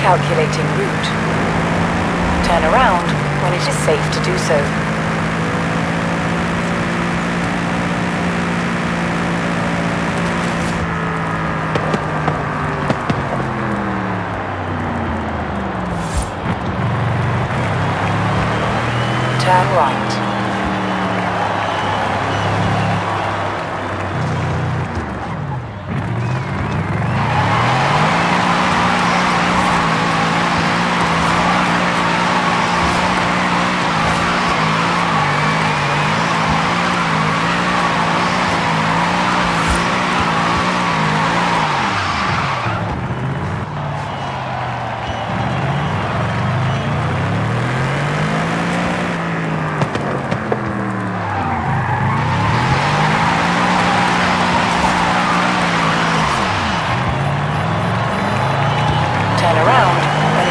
Recalculating route. Turn around when it is safe to do so. Turn right.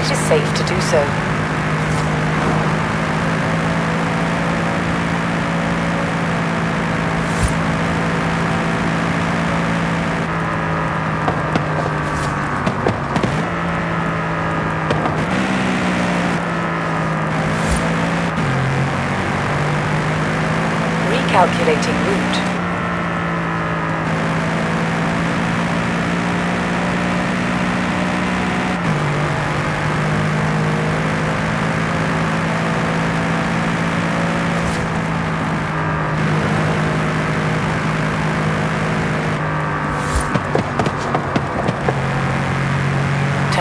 it is safe to do so. Recalculating route. Turn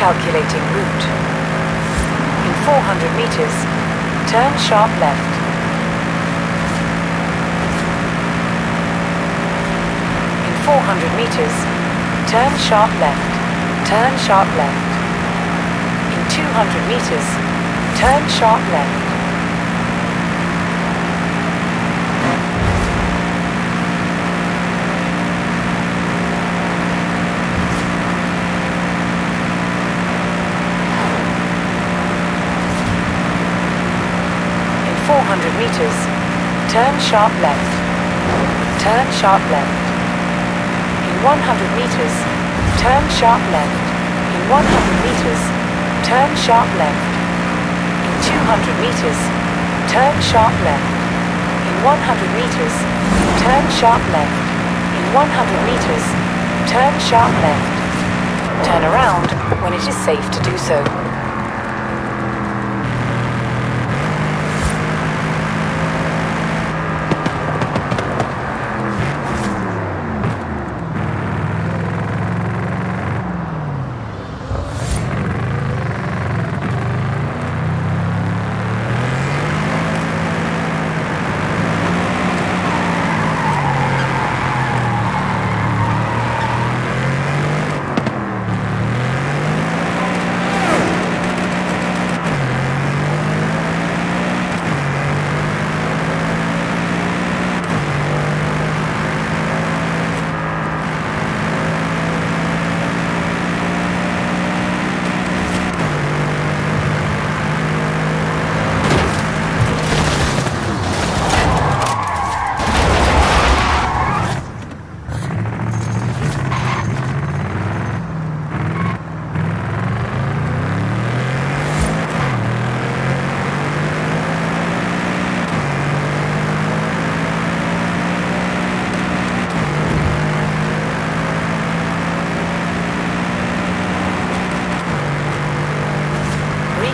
Recalculating route. In 400 meters, turn sharp left. In 400 meters, turn sharp left. Turn sharp left. In 200 meters, turn sharp left. In 400 meters, turn sharp left. Turn sharp left. In 100 meters, turn sharp left. In 100 meters, turn sharp left. In 200 meters, turn sharp left. In 100 meters, turn sharp left. In 100 meters, turn sharp left. Turn around when it is safe to do so.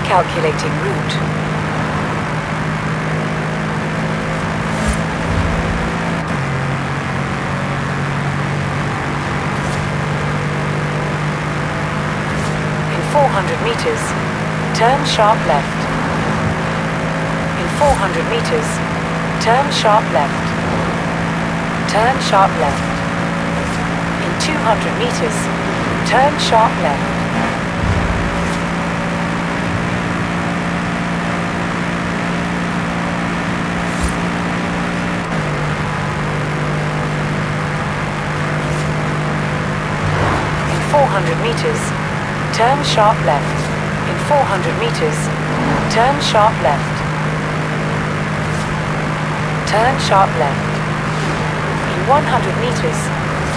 Recalculating route. In 400 meters, turn sharp left. In 400 meters, turn sharp left. Turn sharp left. In 200 meters, turn sharp left. In 400 meters, turn sharp left. In 400 meters, turn sharp left. Turn sharp left. In 100 meters,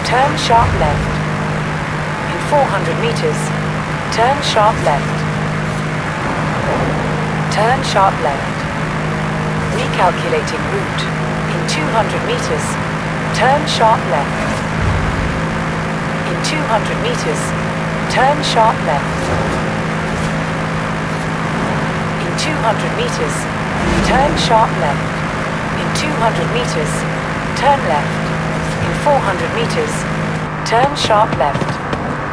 turn sharp left. In 400 meters, turn sharp left. Turn sharp left. Recalculating route. In 200 meters, turn sharp left. In 200 meters, turn sharp left. In 200 meters, turn sharp left. In 200 meters, turn left. In 400 meters, turn sharp left.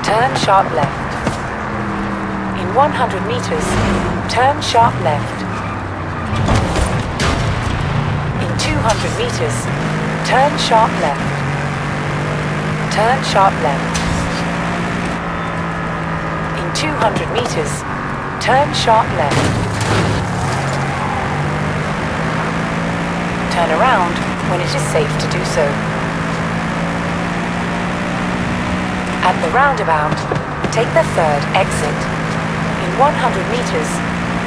Turn sharp left. In 100 meters, turn sharp left. In 200 meters, turn sharp left. Turn sharp left. In 200 meters, turn sharp left. Turn around when it is safe to do so. At the roundabout, take the third exit. In 100 meters,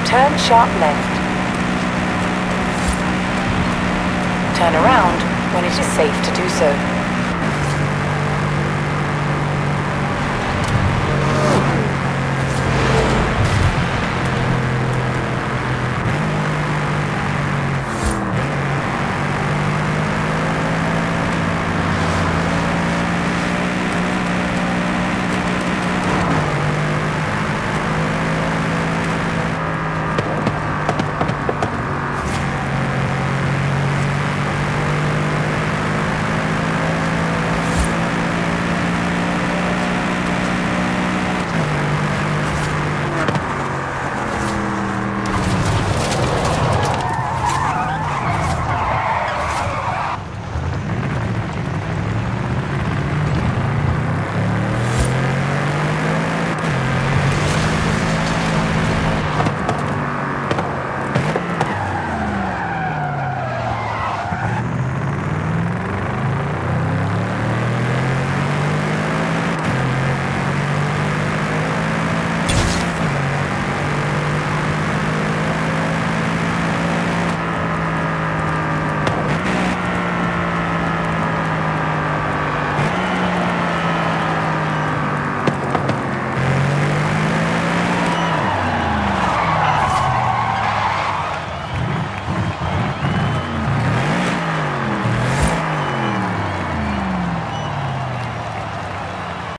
turn sharp left. Turn around when it is safe to do so.